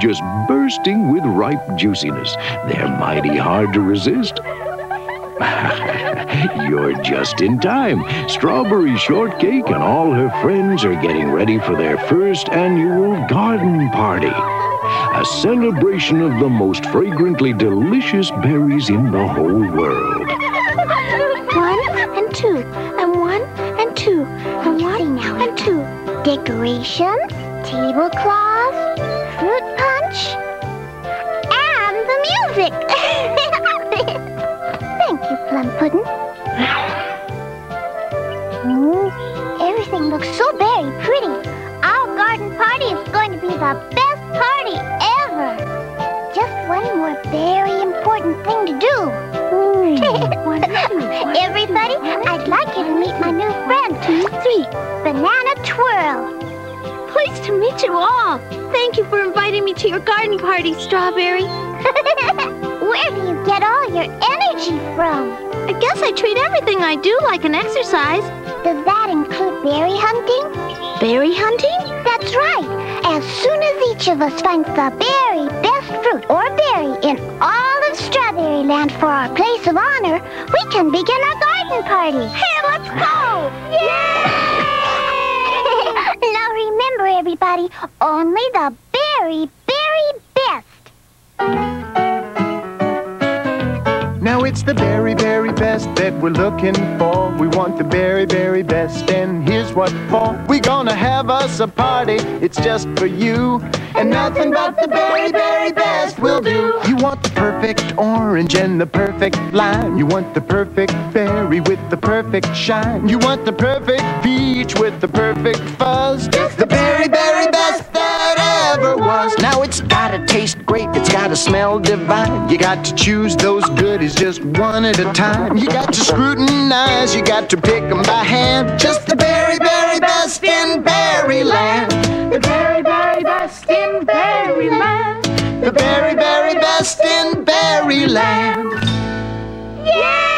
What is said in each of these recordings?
just bursting with ripe juiciness. They're mighty hard to resist. You're just in time. Strawberry Shortcake and all her friends are getting ready for their first annual garden party. A celebration of the most fragrantly delicious berries in the whole world. One and two, and one and two, and one and two. Decorations, tablecloths, Pudding. Mm, everything looks so very pretty. Our garden party is going to be the best party ever. Just one more very important thing to do. Everybody, I'd like you to meet my new friend. Two, three. Banana Twirl. Pleased to meet you all. Thank you for inviting me to your garden party, Strawberry. Where do you get all your energy from? I guess I treat everything I do like an exercise. Does that include berry hunting? Berry hunting? That's right. As soon as each of us finds the very best fruit or berry in all of Strawberry Land for our place of honor, we can begin our garden party. Hey, let's go! Yay! now remember, everybody, only the very, very best. Now it's the very, very best that we're looking for. We want the very, very best, and here's what for. We gonna have us a party, it's just for you. And nothing but the very, very best will do. You want the perfect orange and the perfect lime. You want the perfect berry with the perfect shine. You want the perfect peach with the perfect fuzz. Just the very, very best was. Now it's gotta taste great, it's gotta smell divine. You got to choose those goodies just one at a time. You got to scrutinize, you got to pick them by hand. Just the very, very best in Berryland. The very, very best in Berryland. The very, very best in Berryland. Yay!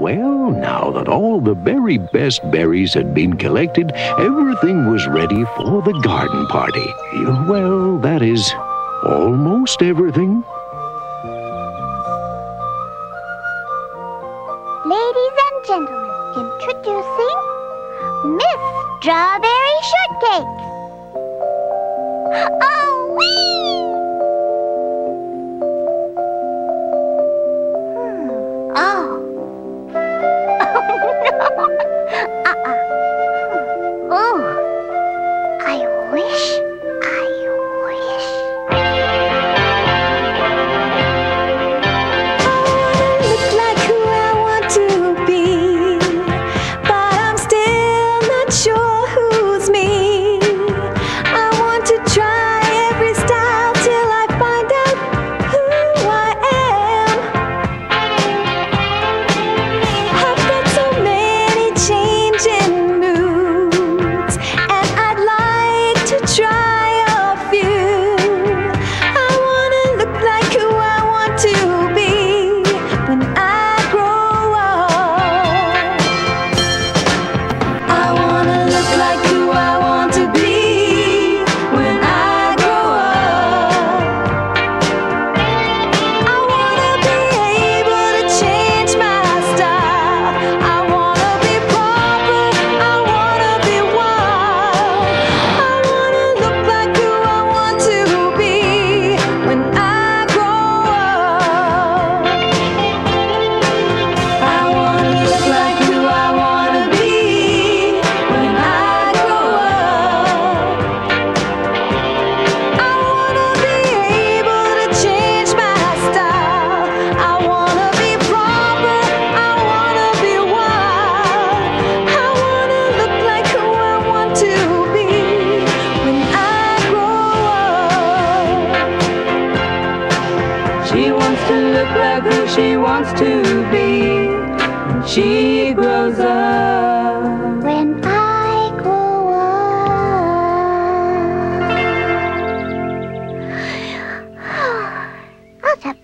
Well, now that all the very best berries had been collected, everything was ready for the garden party. Well, that is almost everything. Ladies and gentlemen, introducing Miss Strawberry Shortcake. Oh,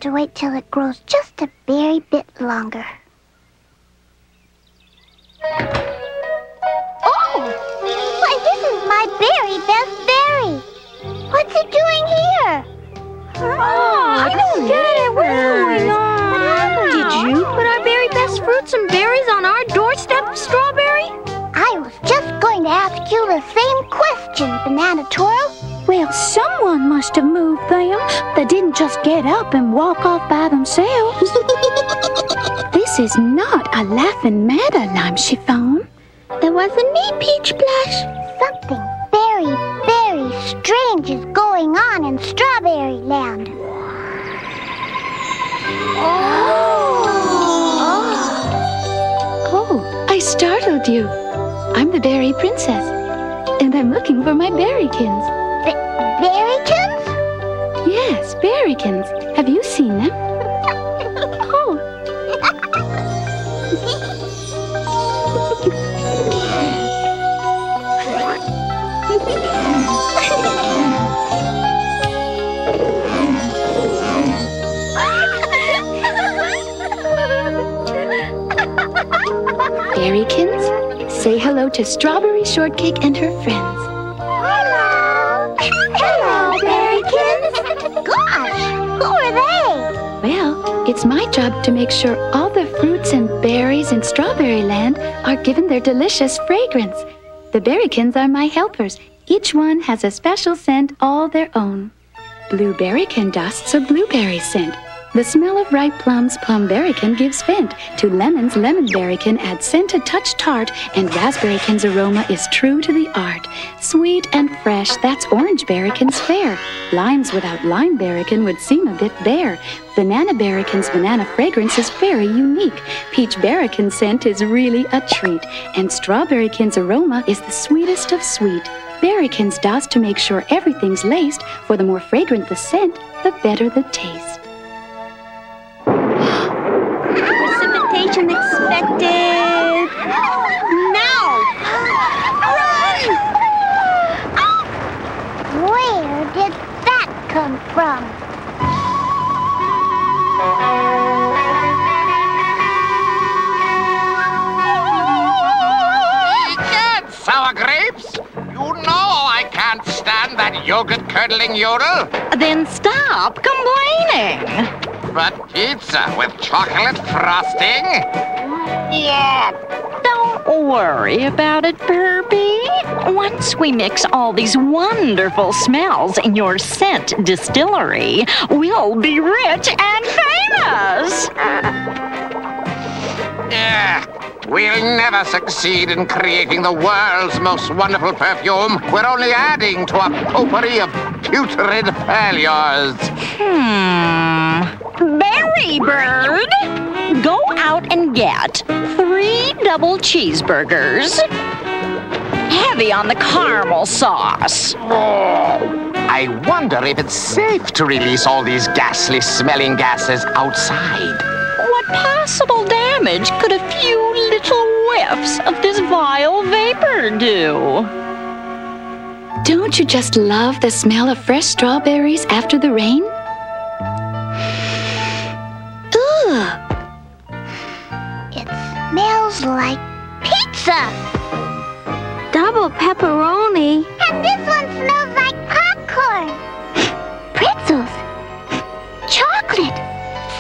to wait till it grows just a very bit longer. Oh! Why, this is my very best berry. What's it doing here? Oh, I don't get it. What's going on? Did you put our very best fruits and berries on our doorstep, Strawberry? I was just going to ask you the same question, Banana Twirl. Well, someone must have moved them. They didn't just get up and walk off by themselves. this is not a laughing matter, lime chiffon. There was a neat peach blush. Something very, very strange is going on in Strawberry Land. Oh. oh, I startled you. I'm the berry princess, and I'm looking for my berrykins. Berrykins? Yes, berrykins. Have you seen them? oh, berrykins, say hello to Strawberry Shortcake and her friends. It's my job to make sure all the fruits and berries in Strawberry Land are given their delicious fragrance. The berrykins are my helpers. Each one has a special scent all their own. Blueberrykin dusts a blueberry scent. The smell of ripe plums, plum plumberrykin gives vent. To lemons, lemon lemonberrykin adds scent a touch tart, and raspberrykin's aroma is true to the art. Sweet and fresh, that's orange orangeberrykin's fare. Limes without lime limeberrykin would seem a bit bare. Banana berrykin's banana fragrance is very unique. Peach berrykin's scent is really a treat, and strawberrykin's aroma is the sweetest of sweet. Berrykins dust to make sure everything's laced, for the more fragrant the scent, the better the taste. Expected. Now! Run! Where did that come from? Get sour grapes? You know I can't stand that yogurt curdling yodel. Then stop complaining. But pizza with chocolate frosting? Yeah. Don't worry about it, Burby. Once we mix all these wonderful smells in your scent distillery, we'll be rich and famous. Yeah. We'll never succeed in creating the world's most wonderful perfume. We're only adding to a potpourri of putrid failures. Hmm. Berry Bird, go out and get three double cheeseburgers. Heavy on the caramel sauce. Oh, I wonder if it's safe to release all these ghastly smelling gases outside. What possible damage could a few little whiffs of this vile vapor do? Don't you just love the smell of fresh strawberries after the rain? Ugh, It smells like pizza. Double pepperoni. And this one smells like popcorn. Pretzels. Chocolate.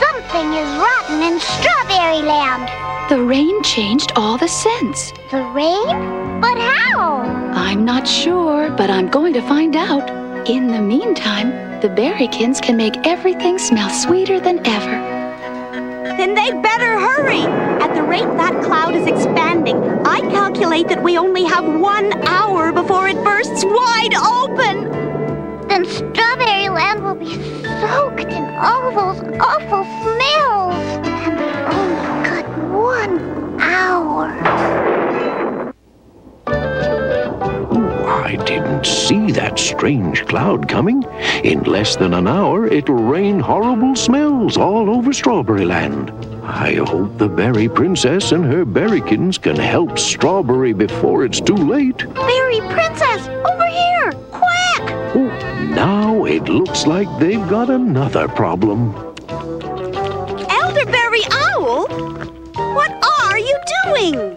Something is rotten in Strawberry Land. the rain changed all the scents. The rain? But how? I'm not sure, but I'm going to find out. In the meantime, the berrykins can make everything smell sweeter than ever. Then they'd better hurry. At the rate that cloud is expanding, I calculate that we only have one hour before it bursts wide open. Then Strawberry Land will be soaked in all those awful smells. And oh we've only got one hour. I didn't see that strange cloud coming. In less than an hour, it'll rain horrible smells all over Strawberry Land. I hope the Berry Princess and her berrykins can help Strawberry before it's too late. Berry Princess, over here! Quick! Oh, now it looks like they've got another problem. Elderberry Owl? What are you doing?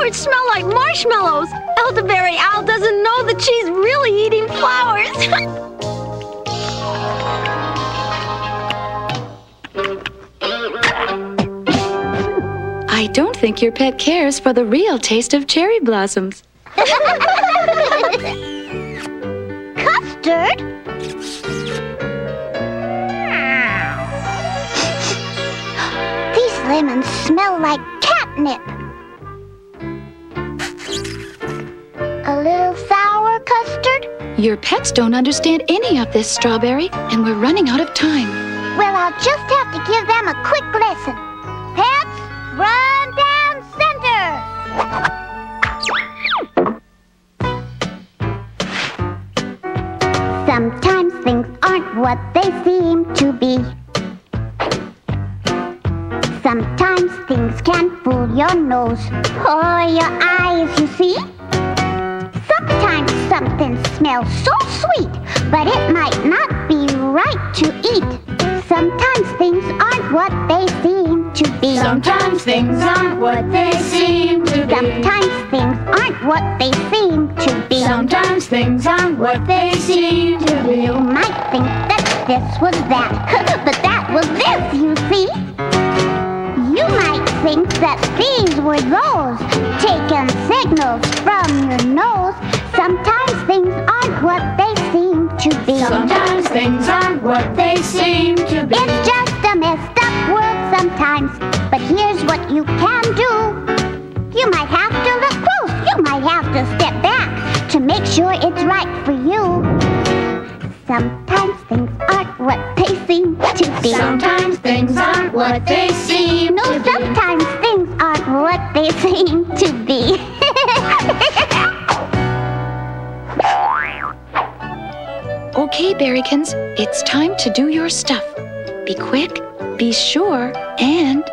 The flowers smell like marshmallows. Elderberry Owl doesn't know that she's really eating flowers. I don't think your pet cares for the real taste of cherry blossoms. Custard? These lemons smell like catnip. A little sour custard? Your pets don't understand any of this, Strawberry, and we're running out of time. Well, I'll just have to give them a quick lesson. Pets, run down center! Sometimes things aren't what they seem to be. Sometimes things can fool your nose or your eyes, you see. Sometimes something smells so sweet, but it might not be right to eat. Sometimes things aren't what they seem to be. Sometimes things aren't what they seem to be. Sometimes things aren't what they seem to be. Sometimes things aren't what they seem to be. You might think that this was that, but that was this, you see. You might think that these were those, taking signals from your nose. Sometimes things aren't what they seem to be. Sometimes things aren't what they seem to be. It's just a messed up world sometimes, but here's what you can do. You might have to look close, you might have to step back to make sure it's right for you. Sometimes things aren't what they seem to be. Sometimes things aren't what they seem No, to be. sometimes things aren't what they seem to be. Okay, Berrykins, it's time to do your stuff. Be quick, be sure, and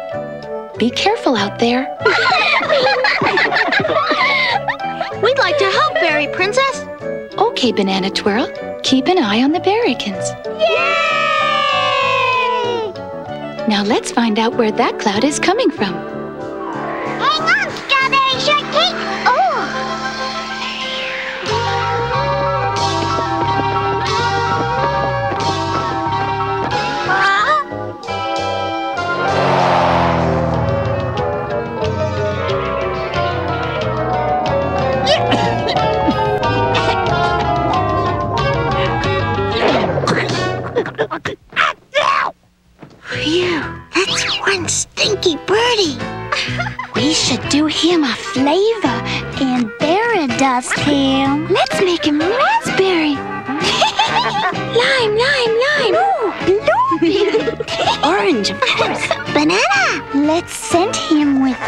be careful out there. We'd like to help, Berry Princess. Okay, Banana Twirl, keep an eye on the Berrykins. Yay! Now let's find out where that cloud is coming from. Hang on, flavor and berry dust him. Let's make him raspberry. lime, lime, lime. Blueberry. Orange, of course. Banana. Let's scent him with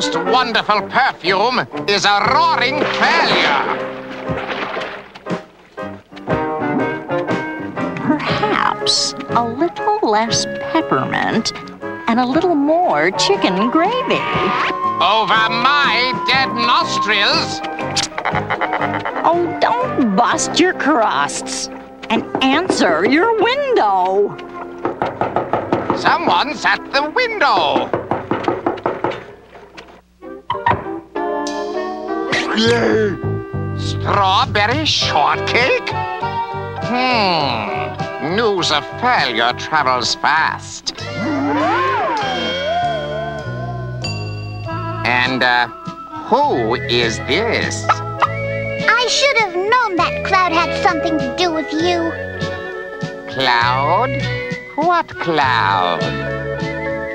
most wonderful perfume is a roaring failure. Perhaps a little less peppermint and a little more chicken gravy. Over my dead nostrils. Oh, don't bust your crusts and answer your window. Someone's at the window. Strawberry shortcake? Hmm. News of failure travels fast. And, uh, who is this? I should have known that cloud had something to do with you. Cloud? What cloud?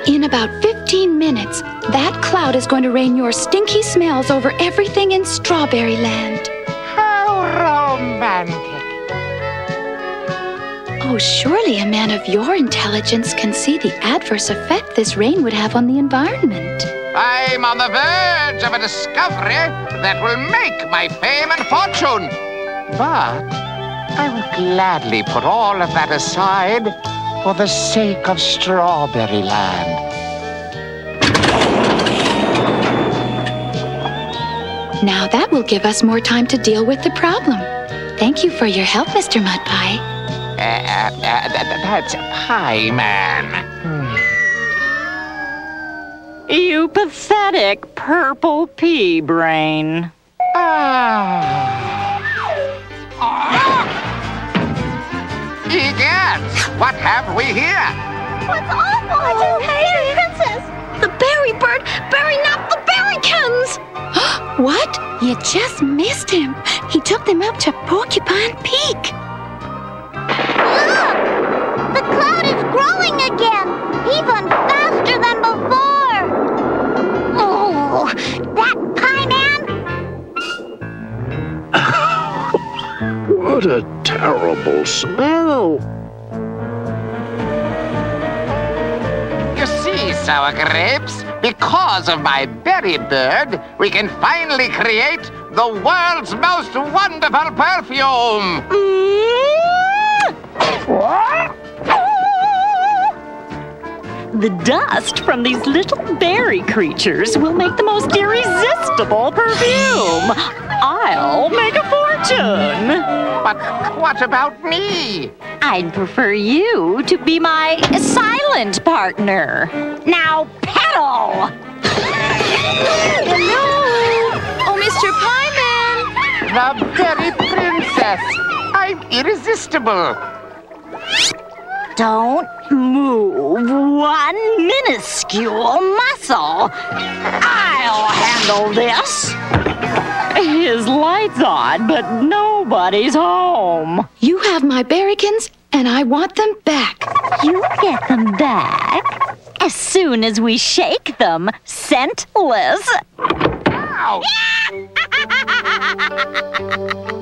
In about 15 minutes, that cloud is going to rain your stinky smells over everything in Strawberry Land. How romantic. Oh, surely a man of your intelligence can see the adverse effect this rain would have on the environment. I'm on the verge of a discovery that will make my fame and fortune. But I will gladly put all of that aside for the sake of Strawberry Land. Now that will give us more time to deal with the problem. Thank you for your help, Mr. Mudpie. Uh, uh, uh, th- th- that's Pieman. You pathetic purple pea brain. Ah. Egad, what have we here? What's awful? I just hate Princess. The berry bird burying up the berrykins! What? You just missed him. He took them up to Porcupine Peak. Look! The cloud is growing again, even faster than before. Oh, What a terrible smell. You see, sour grapes, because of my berry bird, we can finally create the world's most wonderful perfume. Mm. The dust from these little berry creatures will make the most irresistible perfume. I'll make a fortune. But what about me? I'd prefer you to be my silent partner. Now pedal! Hello! Oh, Mr. Pie Man! The berry princess. I'm irresistible. Don't move one minuscule muscle. I'll handle this. His light's on, but nobody's home. You have my berrykins, and I want them back. You get them back as soon as we shake them scentless. Ow!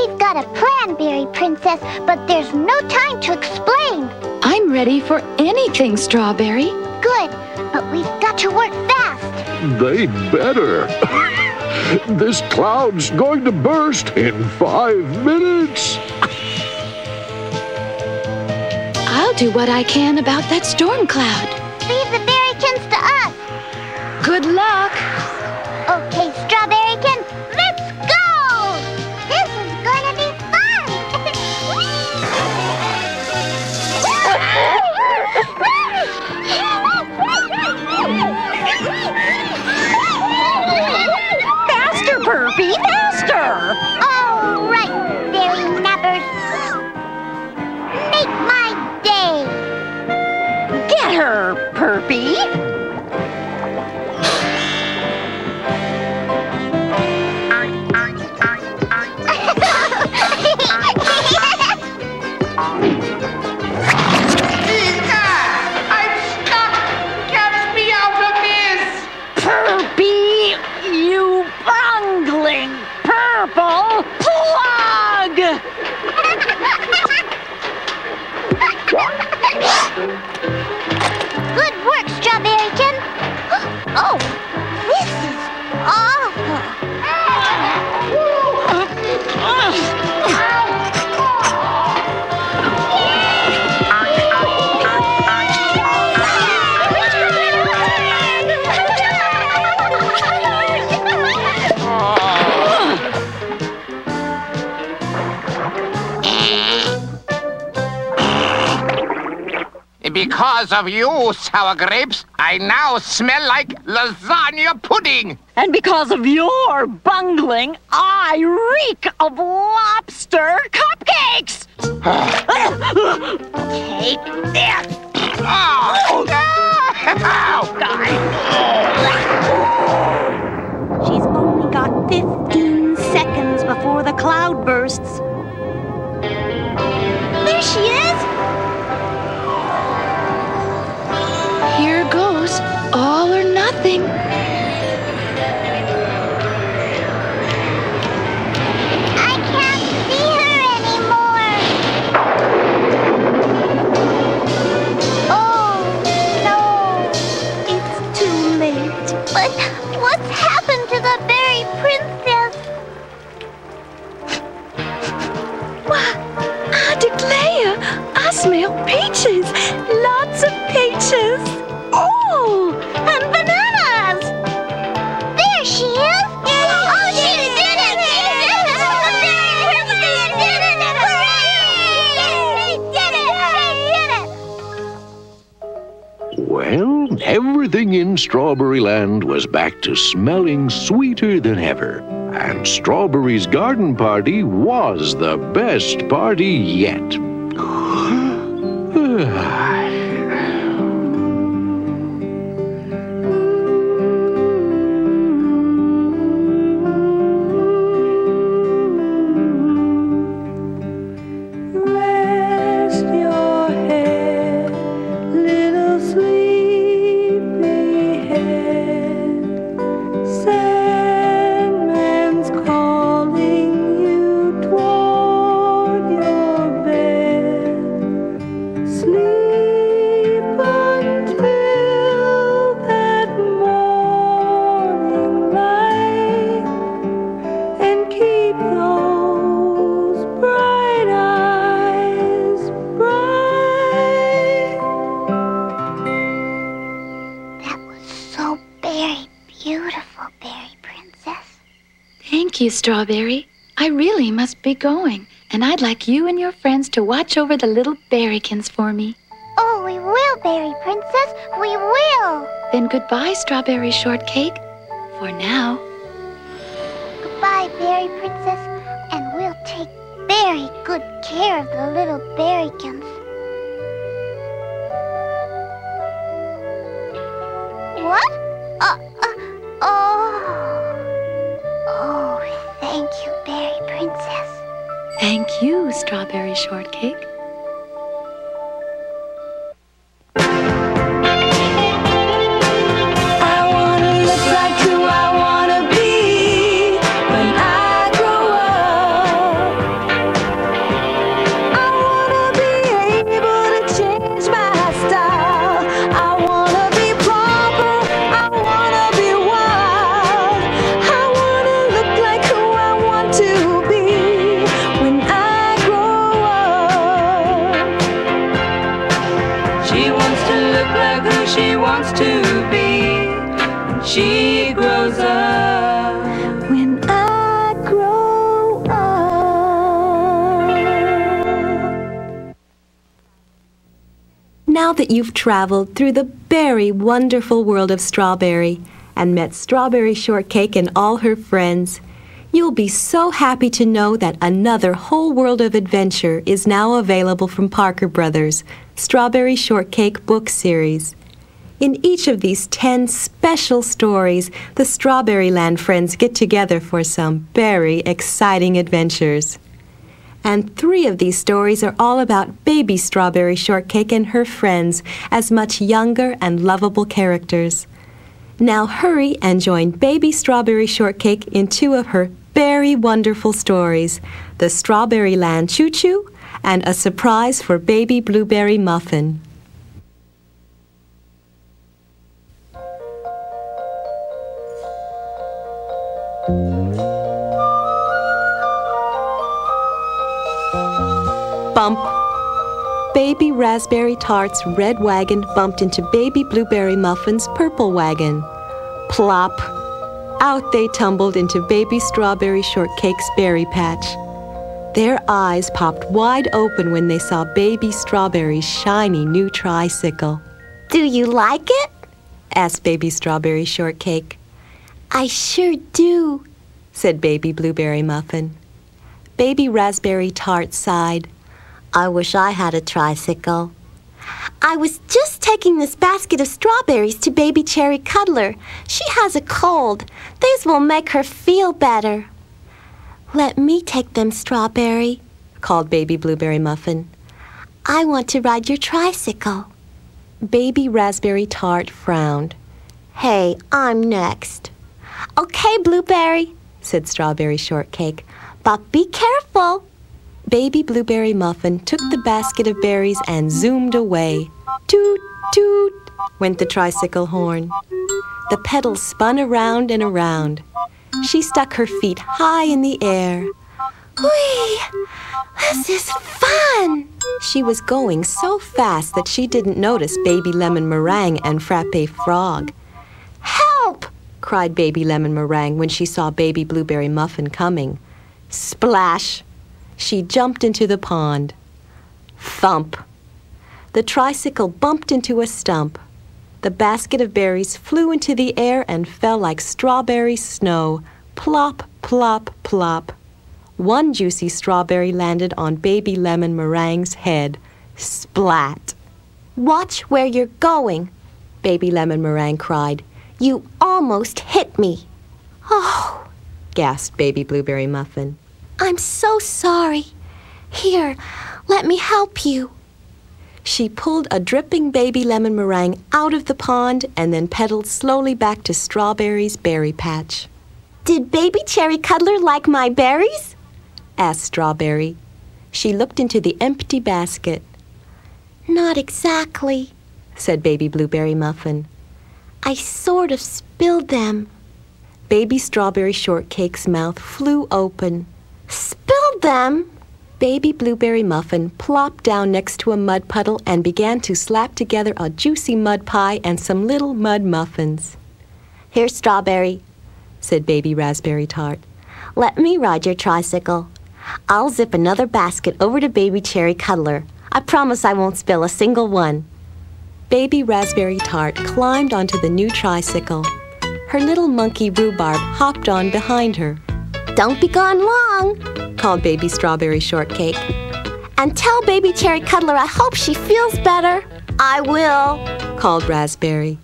We've got a plan, Berry Princess, but there's no time to explain. I'm ready for anything, Strawberry. Good, but we've got to work fast. They better. this cloud's going to burst in five minutes. I'll do what I can about that storm cloud. Leave the berrykins to us. Good luck. Perpy, faster! All right, berry nappers. Make my day. Get her, Perpy. Oh, this is awful. Because of you, sour grapes, I now smell like lasagna pudding. And because of your bungling, I reek of lobster cupcakes. Take this. Oh, She's only got 15 seconds before the cloud bursts. There she is. Goes. All or nothing. I can't see her anymore. Oh, no. It's too late. But what's happened to the berry princess? I declare, I smell peaches. Lots of peaches. Oh, and bananas. There she is. Oh, she did it. Princess did it. Did it. They did it. Well, everything in Strawberry Land was back to smelling sweeter than ever. And Strawberry's garden party was the best party yet. You, Strawberry. I really must be going, and I'd like you and your friends to watch over the little berrykins for me. Oh, we will, Berry Princess. We will. Then goodbye, Strawberry Shortcake. For now. Grows up. When I grow up. Now that you've traveled through the very wonderful world of strawberry and met Strawberry Shortcake and all her friends, you'll be so happy to know that another whole world of adventure is now available from Parker Brothers, Strawberry Shortcake Book Series. In each of these 10 special stories, the Strawberry Land friends get together for some very exciting adventures. And three of these stories are all about baby Strawberry Shortcake and her friends as much younger and lovable characters. Now hurry and join baby Strawberry Shortcake in two of her very wonderful stories The Strawberry Land Choo Choo and A Surprise for Baby Blueberry Muffin. Baby Raspberry Tart's red wagon bumped into Baby Blueberry Muffin's purple wagon. Plop. Out they tumbled into Baby Strawberry Shortcake's berry patch. Their eyes popped wide open when they saw Baby Strawberry's shiny new tricycle. Do you like it? asked Baby Strawberry Shortcake. I sure do, said Baby Blueberry Muffin. Baby Raspberry Tart sighed. I wish I had a tricycle. I was just taking this basket of strawberries to Baby Cherry Cuddler. She has a cold. These will make her feel better. Let me take them, Strawberry, called Baby Blueberry Muffin. I want to ride your tricycle. Baby Raspberry Tart frowned. Hey, I'm next. Okay, Blueberry, said Strawberry Shortcake, but be careful. Baby Blueberry Muffin took the basket of berries and zoomed away. Toot, toot, went the tricycle horn. The pedals spun around and around. She stuck her feet high in the air. Whee! This is fun! She was going so fast that she didn't notice Baby Lemon Meringue and Frappe Frog. Help! cried Baby Lemon Meringue when she saw Baby Blueberry Muffin coming. Splash! She jumped into the pond. Thump! The tricycle bumped into a stump. The basket of berries flew into the air and fell like strawberry snow. Plop, plop, plop. One juicy strawberry landed on baby lemon meringue's head. Splat! Watch where you're going, baby lemon meringue cried. You almost hit me. Oh, gasped baby blueberry muffin. I'm so sorry. Here, let me help you. She pulled a dripping baby lemon meringue out of the pond and then pedaled slowly back to Strawberry's berry patch. Did baby cherry cuddler like my berries? asked Strawberry. She looked into the empty basket. Not exactly, said baby blueberry muffin. I sort of spilled them. Baby strawberry shortcake's mouth flew open. Spilled them? Baby Blueberry Muffin plopped down next to a mud puddle and began to slap together a juicy mud pie and some little mud muffins. Here's Strawberry, said Baby Raspberry Tart. Let me ride your tricycle. I'll zip another basket over to Baby Cherry Cuddler. I promise I won't spill a single one. Baby Raspberry Tart climbed onto the new tricycle. Her little monkey Rhubarb hopped on behind her. Don't be gone long, called Baby Strawberry Shortcake. And tell Baby Cherry Cuddler I hope she feels better. I will, called Raspberry.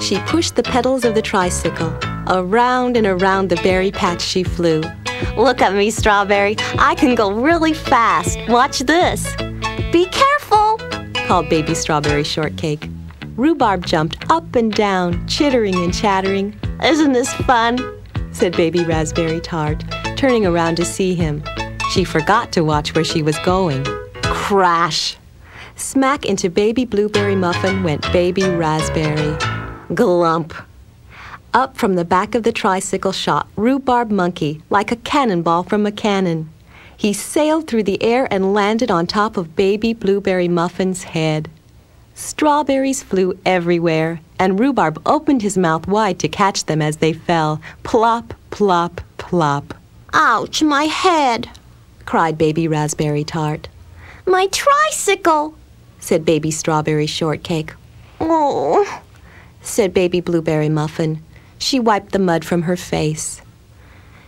She pushed the pedals of the tricycle. Around and around the berry patch she flew. Look at me, Strawberry. I can go really fast. Watch this. Be careful, called Baby Strawberry Shortcake. Rhubarb jumped up and down, chittering and chattering. Isn't this fun? Said Baby Raspberry Tart, turning around to see him. She forgot to watch where she was going. Crash! Smack into Baby Blueberry Muffin went Baby Raspberry. Glump! Up from the back of the tricycle shot Rhubarb Monkey like a cannonball from a cannon. He sailed through the air and landed on top of Baby Blueberry Muffin's head. Strawberries flew everywhere, and Rhubarb opened his mouth wide to catch them as they fell. Plop, plop, plop. Ouch, my head, cried Baby Raspberry Tart. My tricycle, said Baby Strawberry Shortcake. Oh, said Baby Blueberry Muffin. She wiped the mud from her face.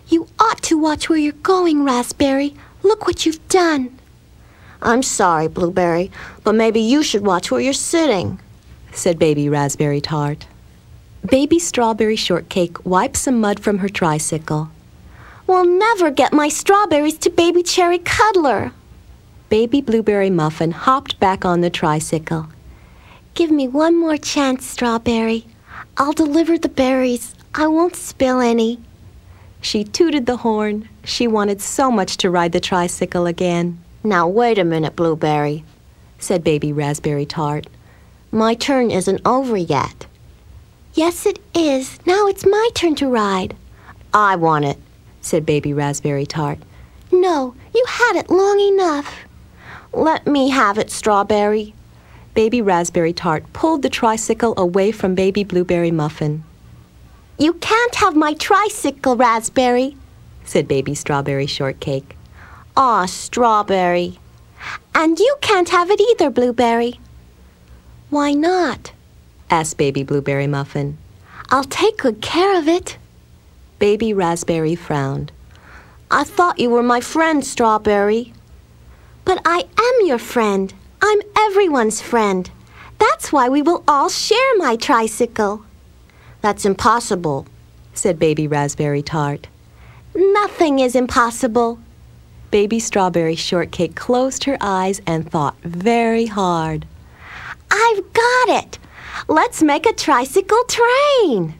You ought to watch where you're going, Raspberry. Look what you've done. I'm sorry, Blueberry, but maybe you should watch where you're sitting, said Baby Raspberry Tart. Baby Strawberry Shortcake wiped some mud from her tricycle. We'll never get my strawberries to Baby Cherry Cuddler. Baby Blueberry Muffin hopped back on the tricycle. Give me one more chance, Strawberry. I'll deliver the berries. I won't spill any. She tooted the horn. She wanted so much to ride the tricycle again. Now, wait a minute, Blueberry, said Baby Raspberry Tart. My turn isn't over yet. Yes, it is. Now it's my turn to ride. I want it, said Baby Raspberry Tart. No, you had it long enough. Let me have it, Strawberry. Baby Raspberry Tart pulled the tricycle away from Baby Blueberry Muffin. You can't have my tricycle, Raspberry, said Baby Strawberry Shortcake. Aw, Strawberry. And you can't have it either, Blueberry. Why not? asked Baby Blueberry Muffin. I'll take good care of it. Baby Raspberry frowned. I thought you were my friend, Strawberry. But I am your friend. I'm everyone's friend. That's why we will all share my tricycle. That's impossible, said Baby Raspberry Tart. Nothing is impossible. Baby Strawberry Shortcake closed her eyes and thought very hard. I've got it! Let's make a tricycle train!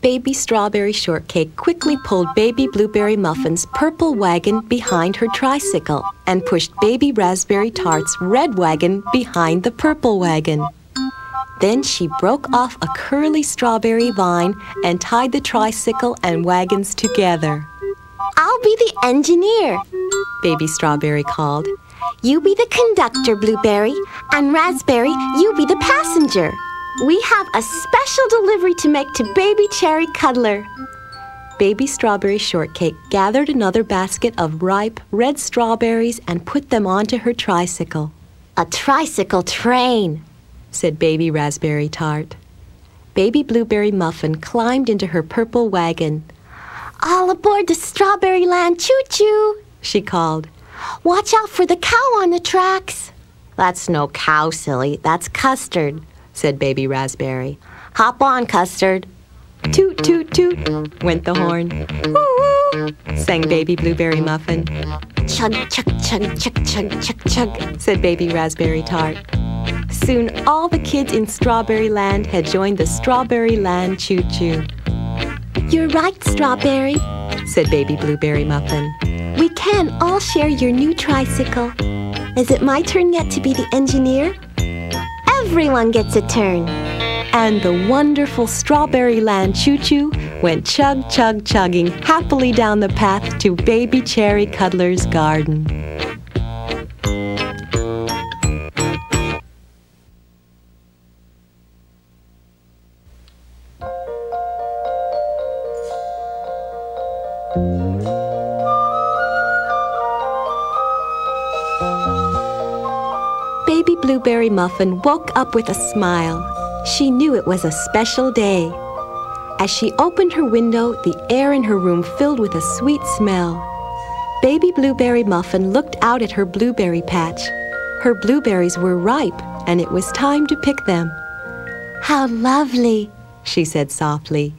Baby Strawberry Shortcake quickly pulled Baby Blueberry Muffin's purple wagon behind her tricycle and pushed Baby Raspberry Tart's red wagon behind the purple wagon. Then she broke off a curly strawberry vine and tied the tricycle and wagons together. I'll be the engineer, Baby Strawberry called. You be the conductor, Blueberry, and Raspberry, you be the passenger. We have a special delivery to make to Baby Cherry Cuddler. Baby Strawberry Shortcake gathered another basket of ripe red strawberries and put them onto her tricycle. A tricycle train, said Baby Raspberry Tart. Baby Blueberry Muffin climbed into her purple wagon. All aboard the Strawberry Land choo choo, she called. Watch out for the cow on the tracks. That's no cow, silly. That's custard, said Baby Raspberry. Hop on, custard. Toot, toot, toot, went the horn. Woo, woo, sang Baby Blueberry Muffin. Chug, chug, chug, chug, chug, chug, chug, said Baby Raspberry Tart. Soon all the kids in Strawberry Land had joined the Strawberry Land Choo Choo. You're right, Strawberry, said Baby Blueberry Muffin. We can all share your new tricycle. Is it my turn yet to be the engineer? Everyone gets a turn. And the wonderful Strawberry Land Choo Choo went chug, chug, chugging happily down the path to Baby Cherry Cuddler's garden. Muffin woke up with a smile. She knew it was a special day. As she opened her window, the air in her room filled with a sweet smell. Baby Blueberry Muffin looked out at her blueberry patch. Her blueberries were ripe, and it was time to pick them. How lovely, she said softly.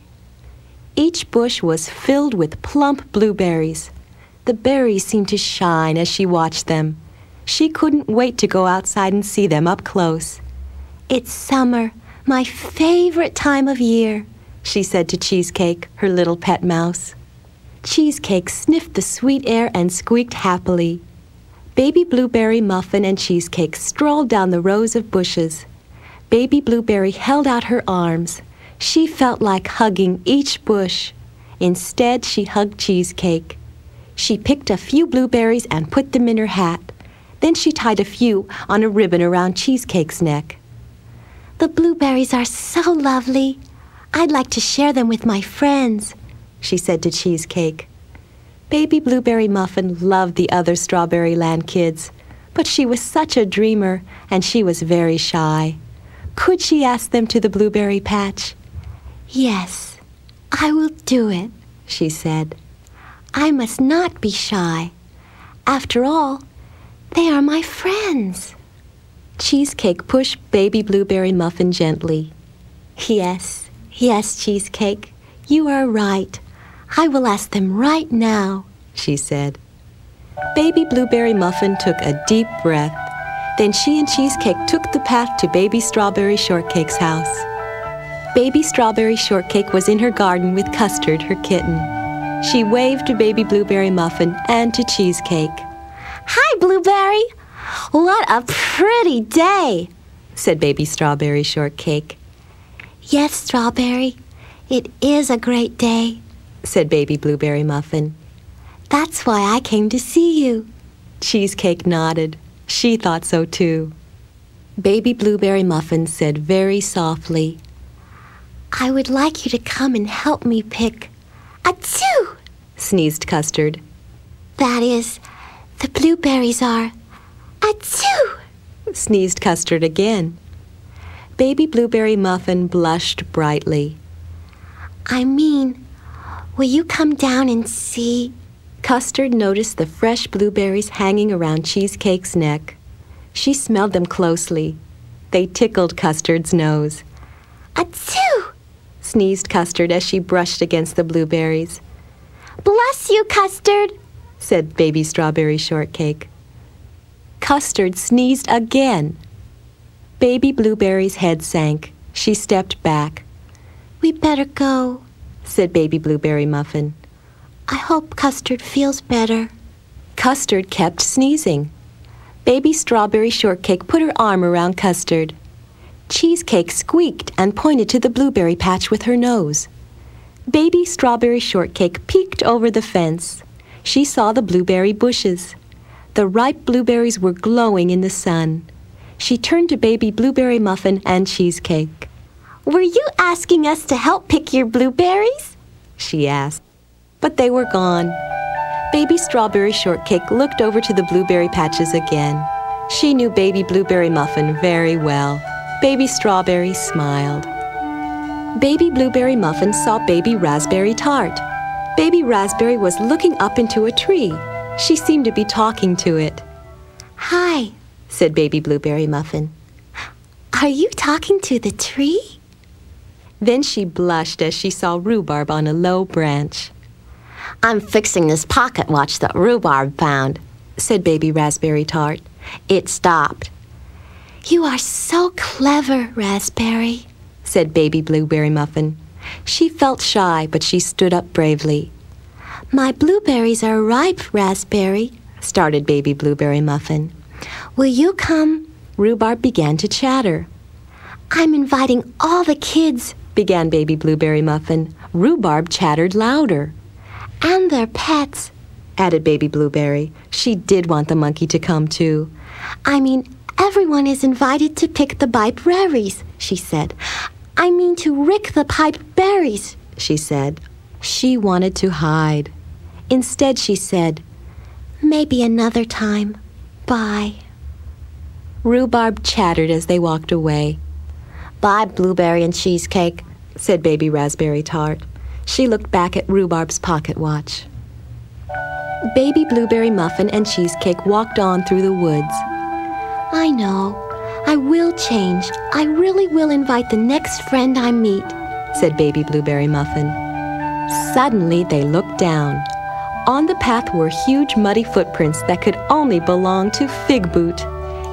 Each bush was filled with plump blueberries. The berries seemed to shine as she watched them. She couldn't wait to go outside and see them up close. It's summer, my favorite time of year, she said to Cheesecake, her little pet mouse. Cheesecake sniffed the sweet air and squeaked happily. Baby Blueberry Muffin and Cheesecake strolled down the rows of bushes. Baby Blueberry held out her arms. She felt like hugging each bush. Instead, she hugged Cheesecake. She picked a few blueberries and put them in her hat. Then she tied a few on a ribbon around Cheesecake's neck. The blueberries are so lovely. I'd like to share them with my friends, she said to Cheesecake. Baby Blueberry Muffin loved the other Strawberry Land kids, but she was such a dreamer and she was very shy. Could she ask them to the blueberry patch? Yes, I will do it, she said. I must not be shy. After all, they are my friends. Cheesecake pushed Baby Blueberry Muffin gently. Yes, yes, Cheesecake, you are right. I will ask them right now, she said. Baby Blueberry Muffin took a deep breath. Then she and Cheesecake took the path to Baby Strawberry Shortcake's house. Baby Strawberry Shortcake was in her garden with Custard, her kitten. She waved to Baby Blueberry Muffin and to Cheesecake. Hi, Blueberry! What a pretty day, said Baby Strawberry Shortcake. Yes, Strawberry, it is a great day, said Baby Blueberry Muffin. That's why I came to see you. Cheesecake nodded. She thought so too. Baby Blueberry Muffin said very softly, I would like you to come and help me pick. Achoo! sneezed Custard. That is, the blueberries are. Achoo! sneezed Custard again. Baby Blueberry Muffin blushed brightly. I mean, will you come down and see? Custard noticed the fresh blueberries hanging around Cheesecake's neck. She smelled them closely. They tickled Custard's nose. Achoo! sneezed Custard as she brushed against the blueberries. Bless you, Custard, said Baby Strawberry Shortcake. Custard sneezed again. Baby Blueberry's head sank. She stepped back. We better go, said Baby Blueberry Muffin. I hope Custard feels better. Custard kept sneezing. Baby Strawberry Shortcake put her arm around Custard. Cheesecake squeaked and pointed to the blueberry patch with her nose. Baby Strawberry Shortcake peeked over the fence. She saw the blueberry bushes. The ripe blueberries were glowing in the sun. She turned to Baby Blueberry Muffin and Cheesecake. Were you asking us to help pick your blueberries? She asked. But they were gone. Baby Strawberry Shortcake looked over to the blueberry patches again. She knew Baby Blueberry Muffin very well. Baby Strawberry smiled. Baby Blueberry Muffin saw Baby Raspberry Tart. Baby Raspberry was looking up into a tree. She seemed to be talking to it. Hi, said Baby Blueberry Muffin. Are you talking to the tree? Then she blushed as she saw Rhubarb on a low branch. I'm fixing this pocket watch that Rhubarb found, said Baby Raspberry Tart. It stopped. You are so clever, Raspberry, said Baby Blueberry Muffin. She felt shy, but she stood up bravely. My blueberries are ripe, Raspberry, started Baby Blueberry Muffin. Will you come? Rhubarb began to chatter. I'm inviting all the kids, began Baby Blueberry Muffin. Rhubarb chattered louder. And their pets, added Baby Blueberry. She did want the monkey to come too. I mean, everyone is invited to pick the bipe berries, she said. I mean to rick the pipe berries, she said. She wanted to hide. Instead, she said, Maybe another time. Bye. Rhubarb chattered as they walked away. Bye, blueberry and cheesecake, said Baby Raspberry Tart. She looked back at Rhubarb's pocket watch. Baby Blueberry Muffin and Cheesecake walked on through the woods. I know. I will change. I really will invite the next friend I meet, said Baby Blueberry Muffin. Suddenly they looked down. On the path were huge muddy footprints that could only belong to Fig Boot.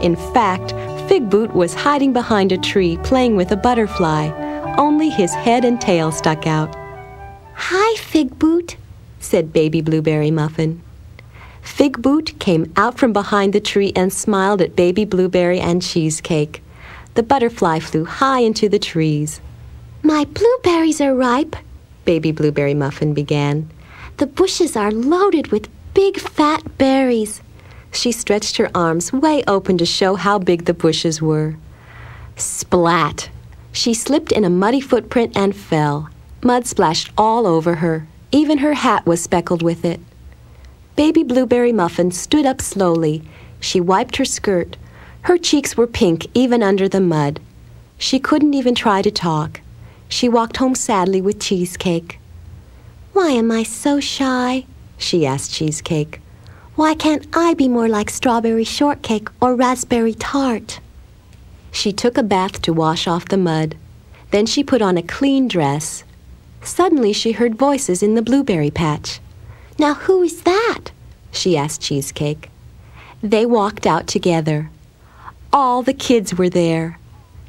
In fact, Fig Boot was hiding behind a tree playing with a butterfly. Only his head and tail stuck out. Hi, Fig Boot, said Baby Blueberry Muffin. Fig Boot came out from behind the tree and smiled at Baby Blueberry and Cheesecake. The butterfly flew high into the trees. My blueberries are ripe, Baby Blueberry Muffin began. The bushes are loaded with big fat berries. She stretched her arms way open to show how big the bushes were. Splat! She slipped in a muddy footprint and fell. Mud splashed all over her. Even her hat was speckled with it. Baby Blueberry Muffin stood up slowly. She wiped her skirt. Her cheeks were pink even under the mud. She couldn't even try to talk. She walked home sadly with Cheesecake. Why am I so shy? she asked Cheesecake. Why can't I be more like strawberry shortcake or raspberry tart? She took a bath to wash off the mud. Then she put on a clean dress. Suddenly she heard voices in the blueberry patch. Now who is that? she asked Cheesecake. They walked out together. All the kids were there.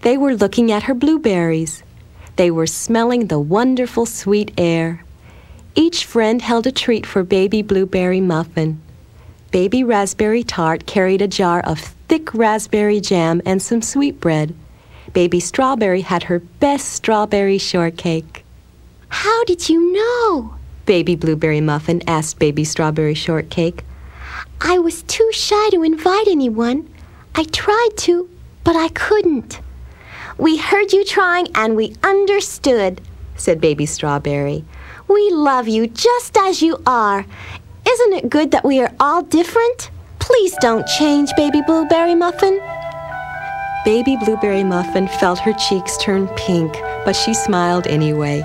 They were looking at her blueberries. They were smelling the wonderful sweet air. Each friend held a treat for Baby Blueberry Muffin. Baby Raspberry Tart carried a jar of thick raspberry jam and some sweetbread. Baby Strawberry had her best strawberry shortcake. How did you know? Baby Blueberry Muffin asked Baby Strawberry Shortcake. I was too shy to invite anyone. I tried to, but I couldn't. We heard you trying and we understood, said Baby Strawberry. We love you just as you are. Isn't it good that we are all different? Please don't change, Baby Blueberry Muffin. Baby Blueberry Muffin felt her cheeks turn pink, but she smiled anyway.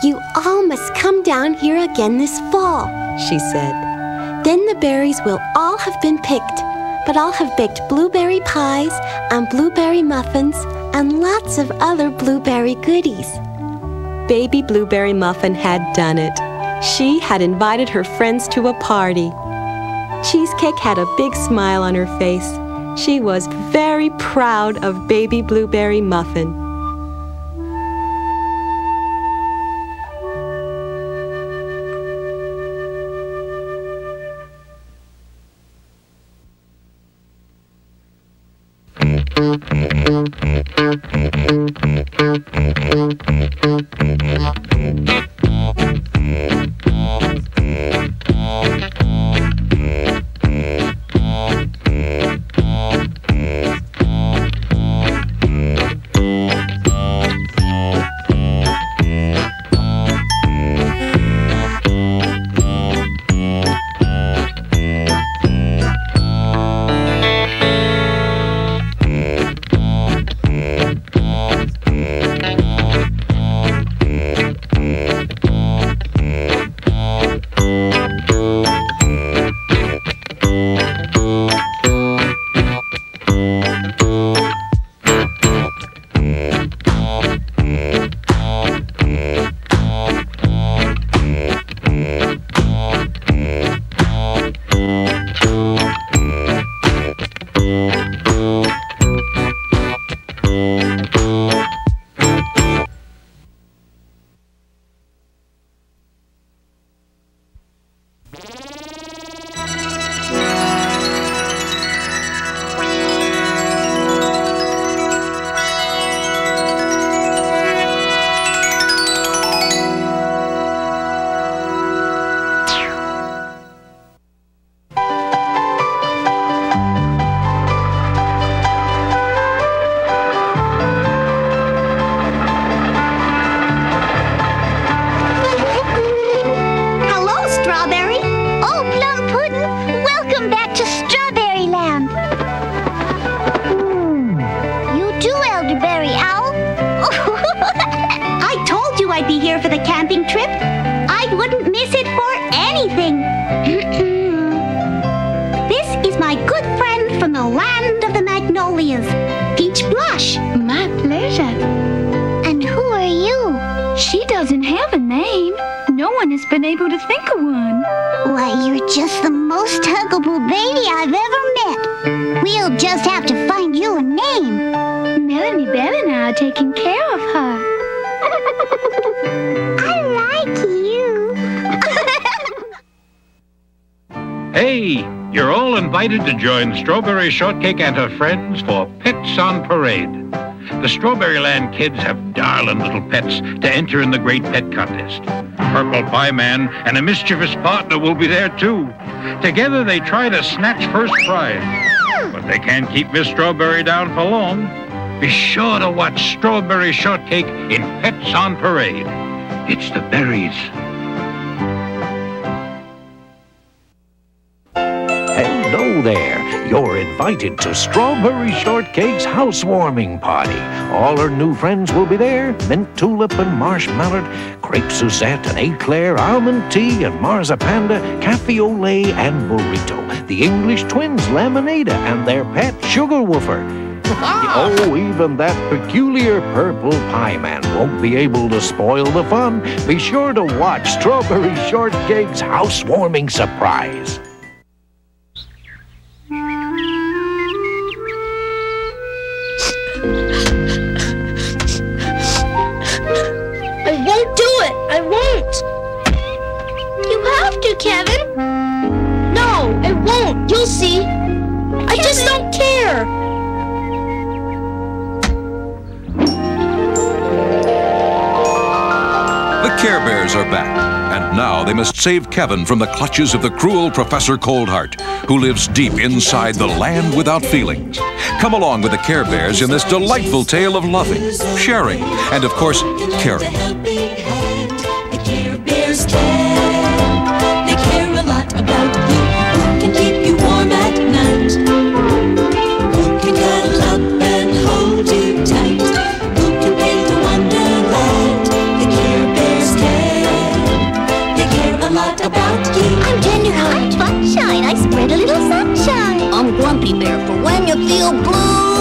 You all must come down here again this fall, She said, Then the berries will all have been picked, but I'll have baked blueberry pies and blueberry muffins and lots of other blueberry goodies. Baby Blueberry Muffin had done it. She had invited her friends to a party. Cheesecake had a big smile on her face. She was very proud of Baby Blueberry Muffin. Strawberry Shortcake and her friends for Pets on Parade. The Strawberry Land kids have darling little pets to enter in the Great Pet Contest. Purple Pieman and a mischievous partner will be there too. Together they try to snatch first prize. But they can't keep Miss Strawberry down for long. Be sure to watch Strawberry Shortcake in Pets on Parade. It's the berries. Hello there. You're invited to Strawberry Shortcake's housewarming party. All her new friends will be there. Mint tulip and marshmallow, crepe Suzette and eclair, almond tea and Marza Panda, cafe au lait and burrito. The English twins, Lem and Ada, and their pet Sugar Woofer. Ah! oh, even that peculiar purple Pieman won't be able to spoil the fun. Be sure to watch Strawberry Shortcake's housewarming surprise. You'll see. I just don't care. The Care Bears are back, and now they must save Kevin from the clutches of the cruel Professor Coldheart, who lives deep inside the land without feelings. Come along with the Care Bears in this delightful tale of loving, sharing, and of course, caring. Teddy bear for when you feel blue.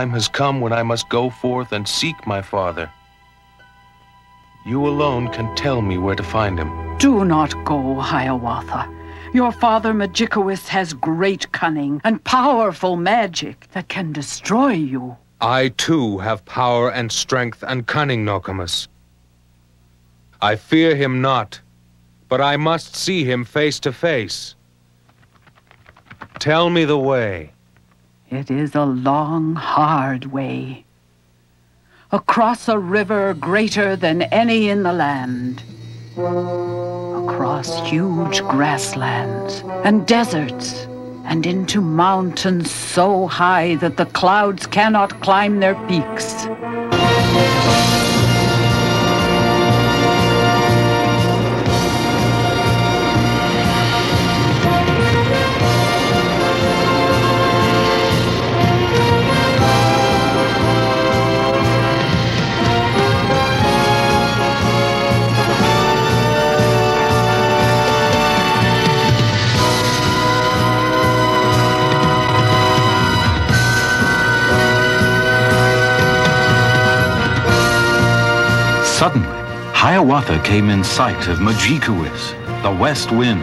Time has come when I must go forth and seek my father. You alone can tell me where to find him. Do not go, Hiawatha. Your father Mudjekeewis has great cunning and powerful magic that can destroy you. I too have power and strength and cunning, Nokomis. I fear him not, but I must see him face to face. Tell me the way. It is a long, hard way. Across a river greater than any in the land. Across huge grasslands and deserts and into mountains so high that the clouds cannot climb their peaks. Hiawatha came in sight of Mudjekeewis, the west wind.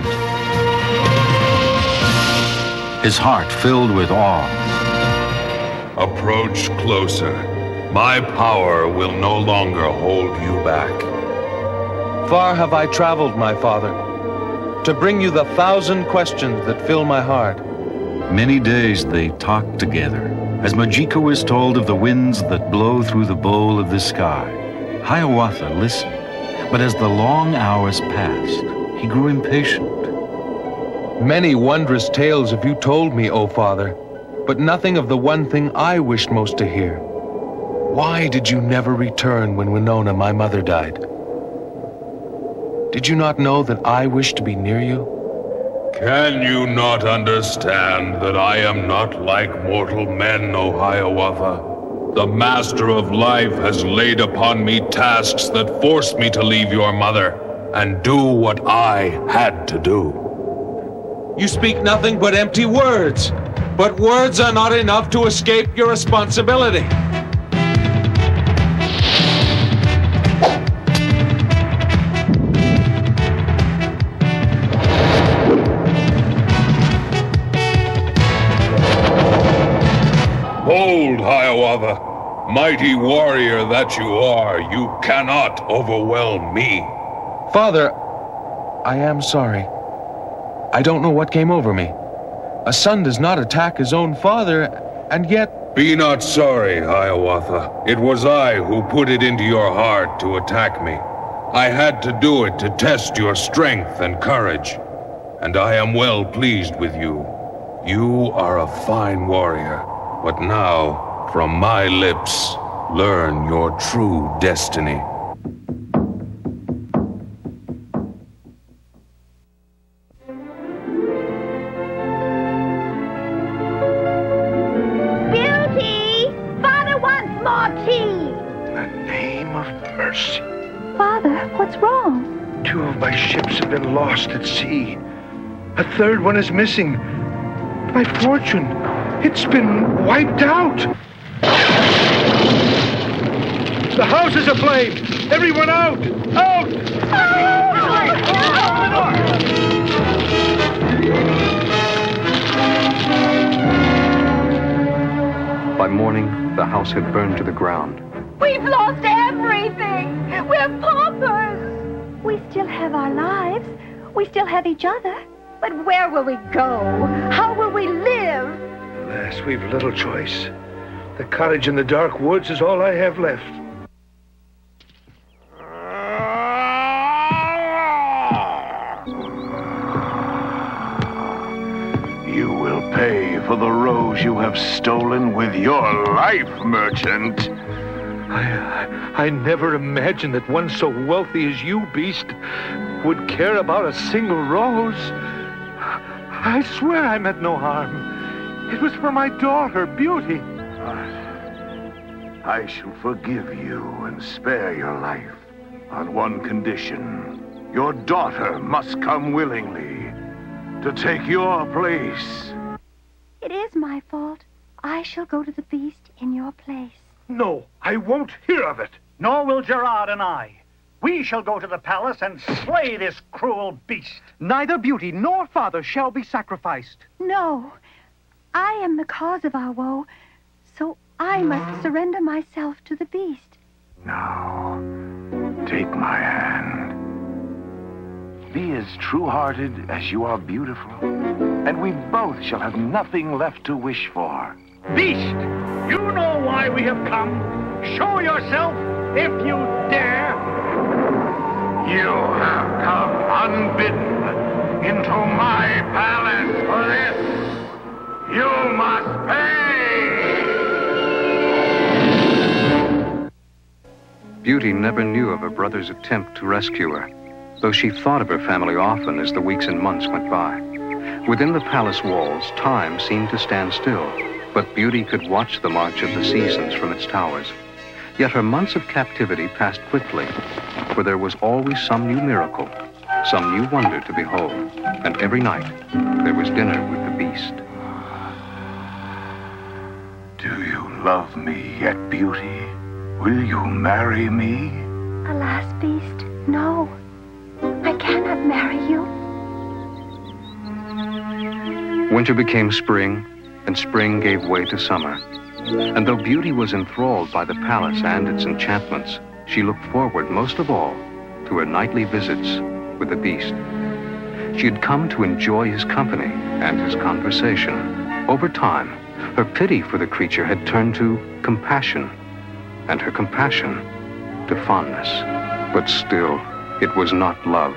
His heart filled with awe. Approach closer. My power will no longer hold you back. Far have I traveled, my father, to bring you the thousand questions that fill my heart. Many days they talked together, as Mudjekeewis told of the winds that blow through the bowl of the sky. Hiawatha listened, but as the long hours passed, he grew impatient. Many wondrous tales have you told me, O father, but nothing of the one thing I wished most to hear. Why did you never return when Wenonah, my mother, died? Did you not know that I wished to be near you? Can you not understand that I am not like mortal men, O Hiawatha? The Master of Life has laid upon me tasks that force me to leave your mother and do what I had to do. You speak nothing but empty words, but words are not enough to escape your responsibility. Hiawatha. Mighty warrior that you are, you cannot overwhelm me. Father, I am sorry. I don't know what came over me. A son does not attack his own father, and yet. Be not sorry, Hiawatha. It was I who put it into your heart to attack me. I had to do it to test your strength and courage. And I am well pleased with you. You are a fine warrior. But now, from my lips, learn your true destiny. Beauty! Father wants more tea! name of mercy. Father, what's wrong? Two of my ships have been lost at sea. A third one is missing. My fortune, it's been wiped out. The house is aflame. Everyone out! Out! By morning, the house had burned to the ground. We've lost everything! We're paupers! We still have our lives. We still have each other. But where will we go? How will we live? Alas, we've little choice. The cottage in the dark woods is all I have left. You will pay for the rose you have stolen with your life, merchant. I, I, I never imagined that one so wealthy as you, Beast, would care about a single rose. I swear I meant no harm. It was for my daughter, Beauty. I shall forgive you and spare your life on one condition. Your daughter must come willingly to take your place. It is my fault. I shall go to the beast in your place. No, I won't hear of it. Nor will Gerard and I. We shall go to the palace and slay this cruel beast. Neither Beauty nor Father shall be sacrificed. No, I am the cause of our woe, so I must surrender myself to the beast. Now, take my hand. Be as true-hearted as you are beautiful, and we both shall have nothing left to wish for. Beast, you know why we have come. Show yourself if you dare. You have come unbidden into my palace for this. You must pay! Beauty never knew of her brother's attempt to rescue her, though she thought of her family often as the weeks and months went by. Within the palace walls, time seemed to stand still, but Beauty could watch the march of the seasons from its towers. Yet her months of captivity passed quickly, for there was always some new miracle, some new wonder to behold, and every night there was dinner with the beast. Do you love me yet, Beauty? Will you marry me? Alas, beast, no. I cannot marry you. Winter became spring, and spring gave way to summer. And though Beauty was enthralled by the palace and its enchantments, she looked forward most of all to her nightly visits with the beast. She had come to enjoy his company and his conversation. Over time, her pity for the creature had turned to compassion, and her compassion to fondness. But still, it was not love.